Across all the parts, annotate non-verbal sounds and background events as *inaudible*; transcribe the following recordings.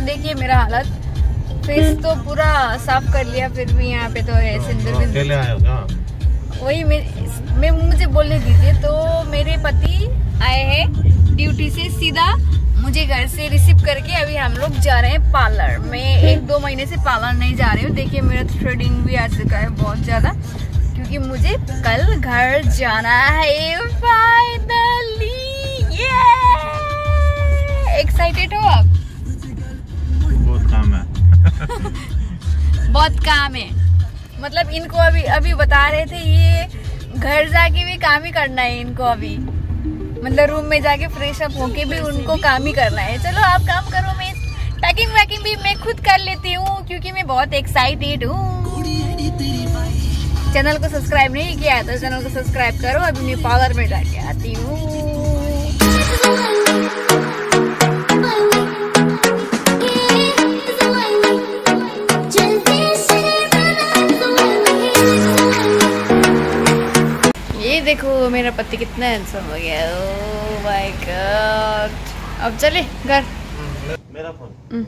देखिए मेरा हालत। फेस तो पूरा साफ़ कर लिया फिर भी यहाँ पे तो सिंदूर तो हो क्या? वही मैं, मुझे बोलने दीजिए तो मेरे पति आए हैं ड्यूटी से सीधा मुझे घर से रिसीव करके अभी हम लोग जा रहे हैं पार्लर। मैं एक दो महीने से पार्लर नहीं जा रही हूँ। देखिए मेरा थ्रेडिंग भी आ चुका है बहुत ज़्यादा क्योंकि मुझे कल घर जाना है। फाइनली एक्साइटेड हो आप? बहुत काम है। *laughs* बहुत काम है। मतलब इनको अभी अभी बता रहे थे ये घर जाके भी काम ही करना है इनको अभी। मतलब रूम में जाके फ्रेश अप होके भी उनको काम ही करना है। चलो आप काम करो मैं पैकिंग वैकिंग भी मैं खुद कर लेती हूँ क्योंकि मैं बहुत एक्साइटेड हूँ। चैनल को सब्सक्राइब नहीं किया है तो चैनल को सब्सक्राइब करो। अभी मैं पार्लर में जाके आती हूँ। देखो मेरा पति कितना हैंडसम हो गया। ओह माय गॉड अब चले घर। मेरा फ़ोन हाँ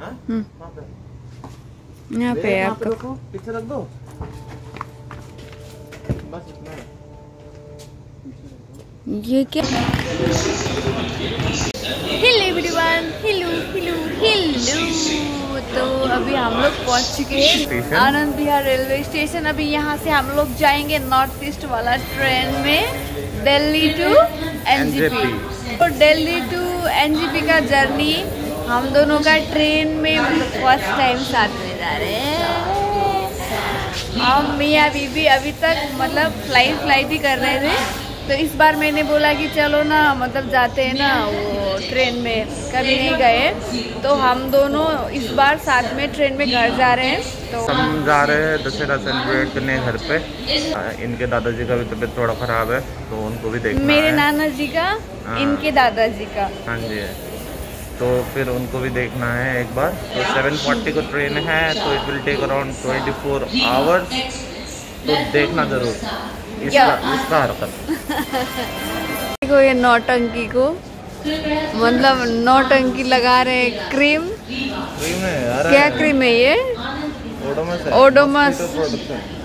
हाँ? हम्म। पे? यहाँ पे आपका। पीछे रख दो। बस इतना ये क्या? Hello everyone hello hello hello तो अभी हम लोग पहुँच चुके हैं आनंद विहार रेलवे स्टेशन। अभी यहाँ से हम लोग जाएँगे नॉर्थ ईस्ट वाला ट्रेन में दिल्ली टू एनजीपी तो दिल्ली टू एनजीपी का जर्नी हम दोनों का ट्रेन में फ़र्स्ट टाइम साथ में जा रहे हैं। हम मियाँ बीबी अभी तक मतलब फ़्लाइट फ़्लाइट ही कर रहे थे। तो इस बार मैंने बोला कि चलो ना मतलब जाते हैं ना वो ट्रेन में कभी नहीं गए। तो हम दोनों इस बार साथ में ट्रेन में घर जा रहे हैं। तो हम जा रहे हैं दशहरा सेलिब्रेट करने घर पे। इनके दादाजी का भी तबीयत थोड़ा खराब है तो उनको भी देखना मेरे है। नाना जी का हाँ। इनके दादाजी का। हाँ जी। तो फिर उनको भी देखना है एक बार। तो 740 को ट्रेन है तो it will take around 24 hours तो देखना ज़रूर। इसका इसका हरकत देखो ये नौटंकी को। मतलब नौटंकी लगा रहे हैं क्रीम। क्रीम है क्या क्रीम है ये? ओडोमस ओडोमस।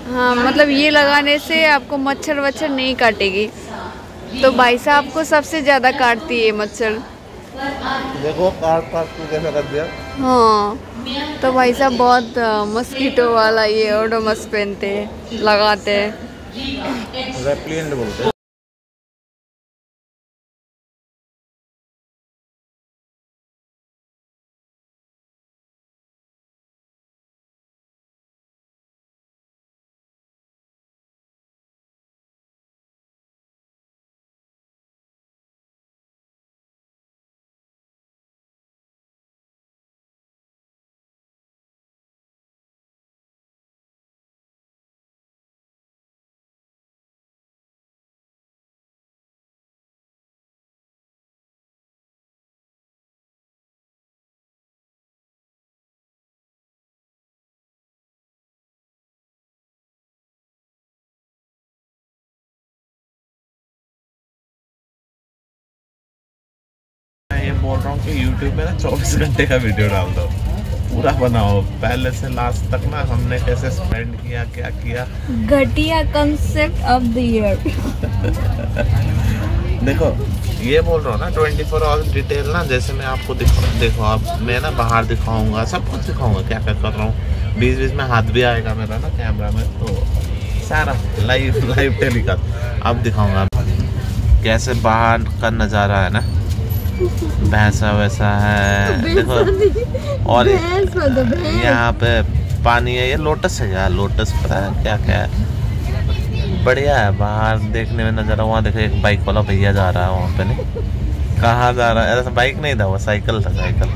हाँ मतलब ये लगाने से आपको मच्छर वच्छर नहीं काटेगी। तो भाई साहब को सबसे ज़्यादा काटती है मच्छर। देखो काट काट तू कैसा कर दिया? हाँ। तो भाई साहब बहुत मस्कीटो वाला ये ओडोमस पहनते हैं लगाते हैं। रेप्लिएंट बोलते मैं बोल रहा हूँ कि YouTube में ना 24 घंटे का वीडियो डाल दो। पूरा बनाओ। पहले से लास्ट तक ना हमने कैसे स्पेंड किया क्या किया? घटिया कंसेप्ट ऑफ़ द ईयर देखो ये बोल रहा हूँ ना 24 फोर आवर्स डिटेल ना जैसे मैं आपको दिखा देखो आप मैं ना बाहर दिखाऊँगा सब कुछ दिखाऊँगा क्या क्या कर रहा हूँ। बीच बीच में हाथ भी आएगा मेरा ना कैमरा में तो सारा लाइव लाइव टेलीकास्ट अब दिखाऊँगा। कैसे बाहर का नज़ारा है ना भैंसा वैसा है देखो और यहाँ पे पानी है ये लोटस है यार लोटस पता है क्या क्या है। बढ़िया है बाहर देखने में नज़ारा वहाँ देखो एक बाइक वाला भैया जा रहा है वहाँ पे नहीं? कहाँ जा रहा है? ऐसा बाइक नहीं था वो साइकिल था साइकिल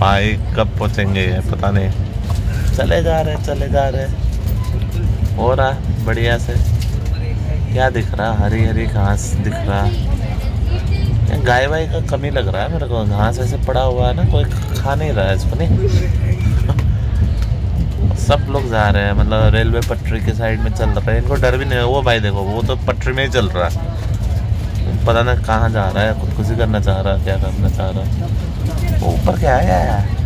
बाइक *laughs* कब पहुँचेंगे ये पता नहीं। चले जा रहे चले जा रहे। हो रहा बढ़िया से। क्या दिख रहा हरी हरी घास दिख रहा गाय वाय का कमी लग रहा है मेरे को। घास ऐसे पड़ा हुआ है ना, कोई खा नहीं रहा है इसको, नहीं? सब लोग जा रहे हैं मतलब रेलवे पटरी के साइड में चल रहे हैं। इनको डर भी नहीं है। वो भाई देखो, वो तो पटरी में ही चल रहा है। पता नहीं कहाँ जा रहा है, खुदकुशी करना चाह रहा है, क्या करना चाह रहा है। ऊपर क्या है?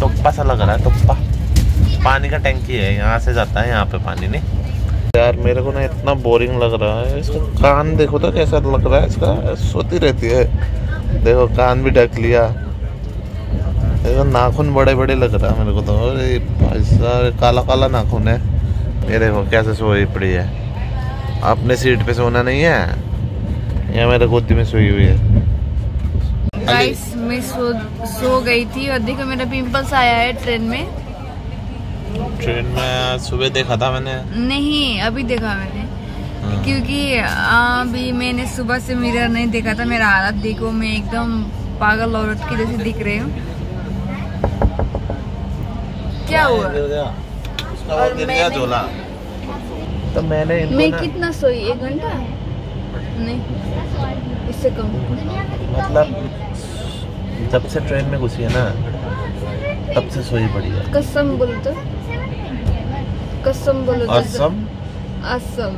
टुप्पा सा लग रहा है, टुप्पा। पानी का टैंकी है, यहाँ से जाता है, यहाँ पे पानी, नहीं? यार, मेरे को ना इतना बोरिंग लग रहा है। इसका कान देखो तो कैसा लग रहा है। इसका सोती रहती है। देखो, कान भी ढक लिया। देखो, नाखून बड़े बड़े लग रहा है मेरे को तो। अरे भाई साहब, काला काला नाखून है। ये देखो, कैसे सोई पड़ी है। अपने सीट पे सोना नहीं है, या मेरे गोदी में सोई हुई है। मैं सो सो गई थी और देखो, मेरा पिंपल्स आया है ट्रेन में। ट्रेन में सुबह देखा था मैंने। नहीं अभी देखा मैंने। हाँ। क्योंकि अभी मैंने सुबह से मिरर नहीं देखा था मेरा हालत देखो मैं एकदम पागल औरत की जैसे दिख रही हूँ। क्या हुआ? और मैंने- झोला। तो मैंने मैं कितना सोई? एक घंटा? नहीं इससे कम। मतलब जब से ट्रेन में घुसी है ना तब से सोई पड़ी है। कसम बोलो तो। कसम बोलो असम? असम.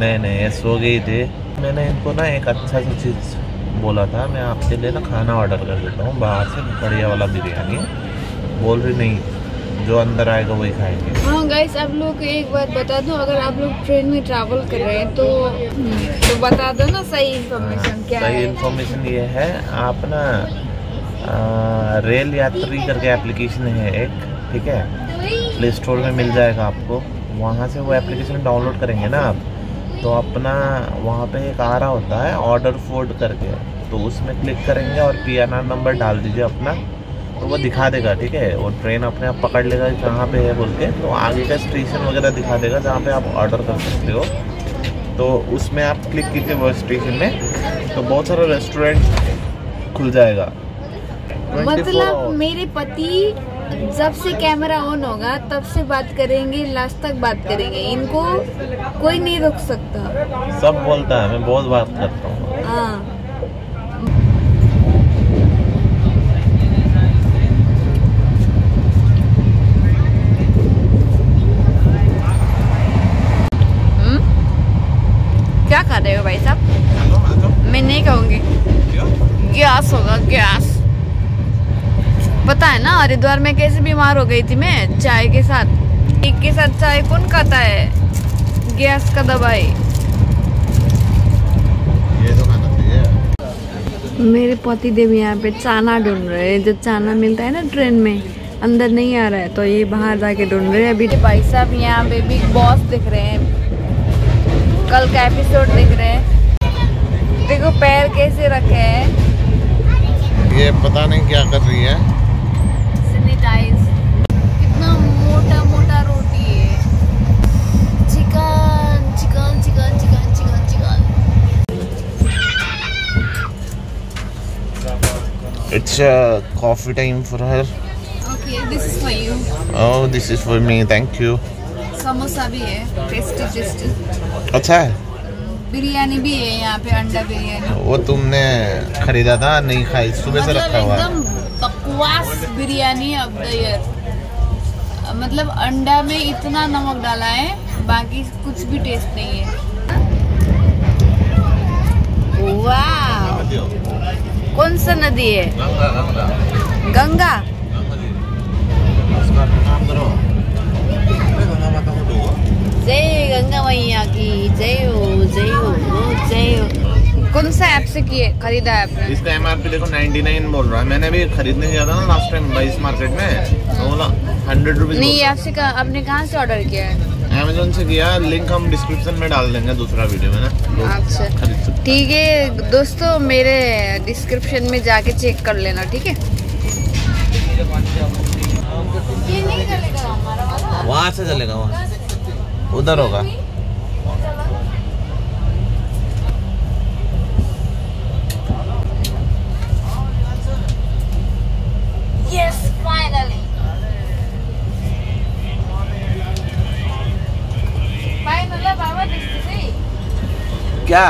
नहीं नहीं ये सो गई थी। मैंने इनको ना एक अच्छा सा चीज़ बोला था मैं आपके लिए ना खाना ऑर्डर कर देता हूँ बाहर से बढ़िया वाला बिरयानी। बोल रही नहीं जो अंदर आएगा वही खाएँगे। हाँ गाइस आप लोग को एक बात बता दो अगर आप लोग ट्रेन में ट्रैवल कर रहे हैं तो तो बता दो ना सही इन्फॉर्मेशन क्या सही है। इन्फॉर्मेशन ये है आप ना आ, रेल यात्री करके एप्लीकेशन है एक। ठीक है? प्ले स्टोर में मिल जाएगा आपको। वहाँ से वो एप्लीकेशन डाउनलोड करेंगे ना आप। तो अपना वहाँ पे एक आ रहा होता है ऑर्डर फ़ूड करके। तो उसमें क्लिक करेंगे और पीएनआर नंबर डाल दीजिए अपना। तो वो दिखा देगा ठीक है? वो ट्रेन अपने आप पकड़ लेगा कि कहाँ पे है बोल के। तो आगे का स्टेशन वगैरह दिखा देगा जहाँ पे आप ऑर्डर कर सकते हो। तो उसमें आप क्लिक कीजिए वो स्टेशन में। तो बहुत सारा रेस्टोरेंट खुल जाएगा। मतलब मेरे पति जब से कैमरा ऑन होगा तब से बात करेंगे लास्ट तक बात करेंगे। इनको कोई नहीं रोक सकता। सब बोलता है मैं बहुत बात करता हूँ। हाँ हम्म? क्या खा रहे हो भाई साहब मैं नहीं खाऊँगी गैस होगा गैस पता है ना हरिद्वार में कैसे बीमार हो गई थी मैं चाय के साथ। एक के साथ चाय कौन खाता है? गैस का दवाई। ये तो खाना चाहिए। मेरे पति देव यहाँ पे चाना ढूंढ रहे हैं। जो चाना मिलता है ना ट्रेन में अंदर नहीं आ रहा है तो ये बाहर जाके ढूंढ रहे हैं। अभी भाई साहब यहाँ पे बिग बॉस दिख रहे हैं। कल का एपिसोड दिख रहे हैं। देखो पैर कैसे रखे हैं। ये पता नहीं क्या कर रही है। It's coffee time for her okay this is for you oh this is for me thank you samosa भी है टेस्टी टेस्टी अच्छा है? बिरयानी भी है यहाँ पे अंडा बिरयानी वो तुमने खरीदा था नहीं खाई सुबह से मतलब रखा हुआ एकदम बकवास बिरयानी ऑफ़ द ईयर मतलब अंडा में इतना नमक डाला है बाकी कुछ भी टेस्ट नहीं है. वाह कौन सा नदी है? गंगा गंगा। जय गंगा मैया की जय हो जय हो जय हो। कौन सा ऐप से किए खरीदा है आपने इसका एम देखो 99 बोल रहा है। मैंने भी खरीदने गया था ना लास्ट टाइम बाईस मार्केट में। बोला हंड्रेड नहीं रुपीज़ ये आपसे कहा आपने कहाँ से ऑर्डर किया है? अमेजोन से किया लिंक हम डिस्क्रिप्शन में डाल देंगे दूसरा वीडियो में ना। अच्छा। ठीक है दोस्तों मेरे डिस्क्रिप्शन में जाके चेक कर लेना ठीक है? वहाँ से चलेगा वहाँ उधर होगा। क्या?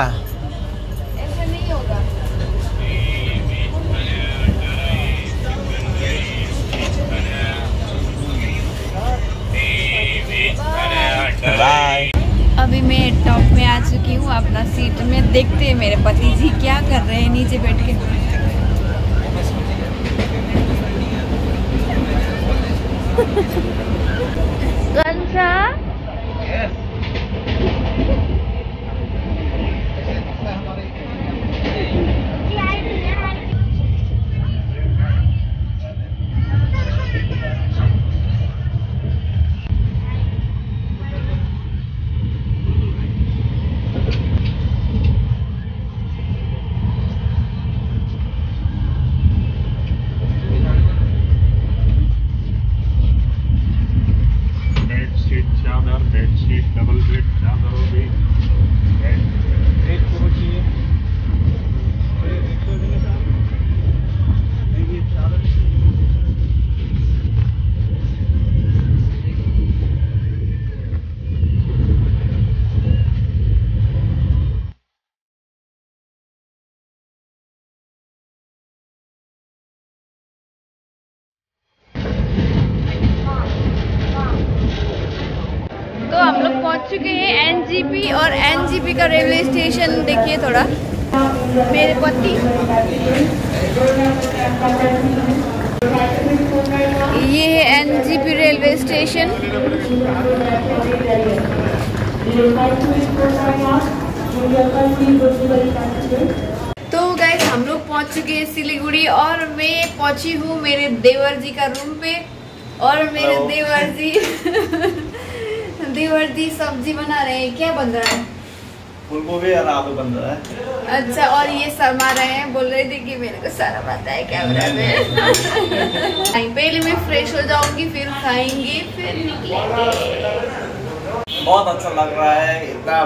अभी मैं टॉप में आ चुकी हूँ अपना सीट में। देखते हैं मेरे पति जी क्या कर रहे हैं नीचे बैठ के। double bed, double bed. चुके हैं एनजीपी और एनजीपी का रेलवे स्टेशन देखिए थोड़ा। मेरे पति। ये है एनजीपी रेलवे स्टेशन तो गाइस हम लोग पहुँच चुके हैं सिलीगुड़ी और मैं पहुँची हूँ मेरे देवर जी का रूम पे। और मेरे देवर जी *laughs* देवर वर्दी सब्ज़ी बना रहे हैं क्या बन रहा है? फूलगोभी और आलू बन रहा है। अच्छा और ये समा रहे हैं बोल रहे थे कि मेरे को सारा पता है कैमरा में *laughs* पहले मैं फ्रेश हो जाऊँगी फिर खाएँगे फिर निकलेंगे। बहुत अच्छा लग रहा है इतना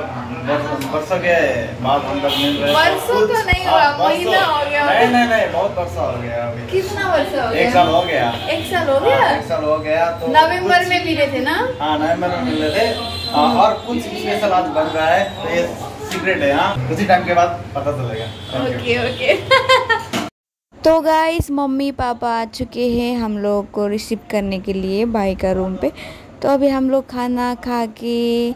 वर्ष- के बाद हम लोग मिल रहे हैं। वर्षों तो नहीं हुआ, हाँ, महीना हो गया। नहीं नहीं नहीं बहुत वर्षा हो गया अभी। कितना वर्ष हो गया? एक साल हो गया। एक साल हो हाँ, गया एक साल हो गया तो नवंबर में मिले थे ना? हाँ नवंबर में मिले थे। हाँ, और कुछ स्पेशल आज बन रहा है तो ये सीक्रेट है हाँ। उसी टाइम के बाद पता चलेगा। Okay okay. *laughs* तो गाइस मम्मी पापा आ चुके हैं हम लोग को रिसीव करने के लिए भाई का रूम पे। तो अभी हम लोग खाना खा के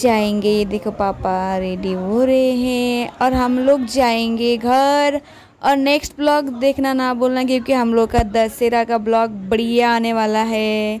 जाएँगे। ये देखो पापा रेडी हो रहे हैं और हम लोग जाएँगे घर। और नेक्स्ट ब्लॉग देखना ना बोलना क्योंकि हम लोग का दशहरा का ब्लॉग बढ़िया आने वाला है।